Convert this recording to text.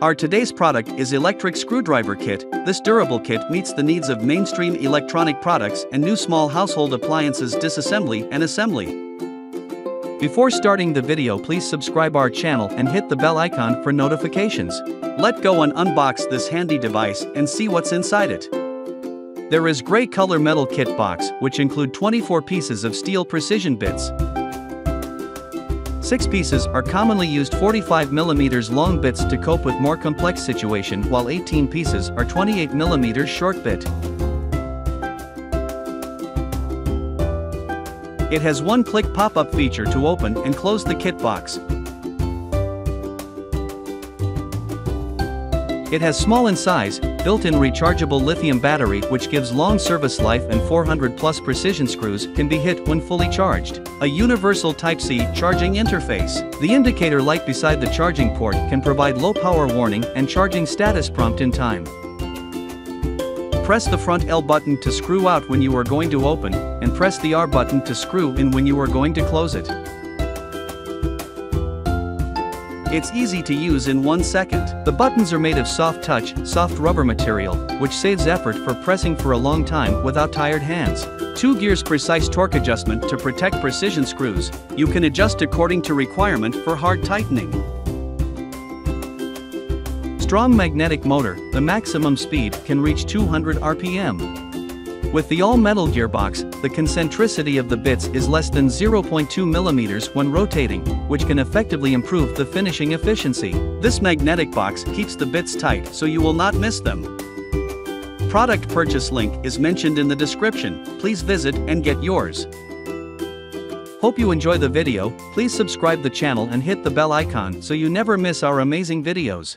Our today's product is electric screwdriver kit. This durable kit meets the needs of mainstream electronic products and new small household appliances disassembly and assembly. Before starting the video please subscribe our channel and hit the bell icon for notifications. Let go and unbox this handy device and see what's inside it. There is gray color metal kit box which include 24 pieces of steel precision bits. 6 pieces are commonly used 45mm long bits to cope with more complex situation while 18 pieces are 28mm short bit. It has one click pop-up feature to open and close the kit box. It has small in size, built-in rechargeable lithium battery which gives long service life and 400 plus precision screws can be hit when fully charged. A universal Type-C charging interface. The indicator light beside the charging port can provide low power warning and charging status prompt in time. Press the front L button to screw out when you are going to open, and press the R button to screw in when you are going to close it. It's easy to use in one second. The buttons are made of soft touch, soft rubber material, which saves effort for pressing for a long time without tired hands. 2 gears precise torque adjustment to protect precision screws, you can adjust according to requirement for hard tightening. Strong magnetic motor, the maximum speed can reach 200 RPM. With the all-metal gearbox, the concentricity of the bits is less than 0.2 mm when rotating, which can effectively improve the finishing efficiency. This magnetic box keeps the bits tight so you will not miss them. Product purchase link is mentioned in the description, please visit and get yours. Hope you enjoy the video, please subscribe the channel and hit the bell icon so you never miss our amazing videos.